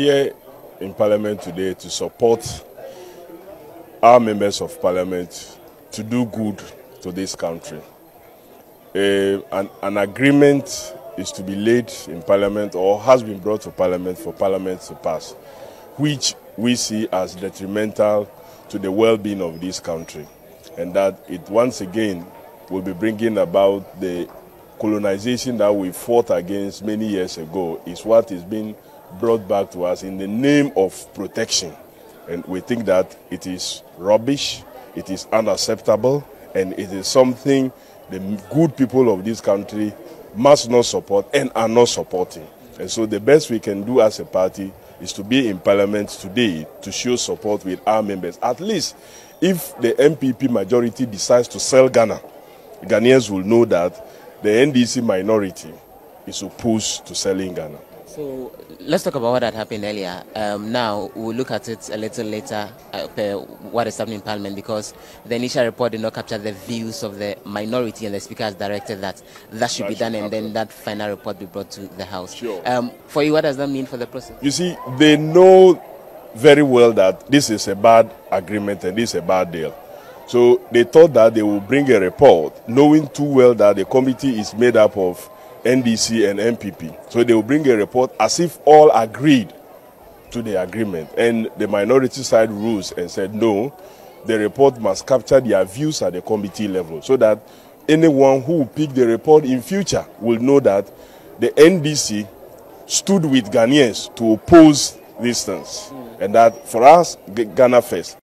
here in Parliament today to support our members of Parliament to do good to this country. Uh, an, an agreement is to be laid in Parliament or has been brought to Parliament for Parliament to pass, which we see as detrimental to the well-being of this country, and that it once again will be bringing about the colonization that we fought against many years ago is what is being brought back to us in the name of protection. And we think that it is rubbish, it is unacceptable, and it is something the good people of this country must not support and are not supporting. And so the best we can do as a party is to be in parliament today to show support with our members. At least if the NPP majority decides to sell Ghana, Ghanaians will know that the NDC minority is opposed to selling Ghana. So let's talk about what had happened earlier. Um, now we'll look at it a little later, uh, what is happening in Parliament, because the initial report did not capture the views of the minority, and the Speaker has directed that that should that be done, and then that final report be brought to the House. Sure. Um, for you, what does that mean for the process? You see, they know very well that this is a bad agreement and this is a bad deal. So they thought that they will bring a report, knowing too well that the committee is made up of NDC and NPP. So they will bring a report as if all agreed to the agreement. And the minority side rules and said, no, the report must capture their views at the committee level so that anyone who will pick the report in future will know that the NDC stood with Ghanaians to oppose these things. Mm. And that for us, Ghana first.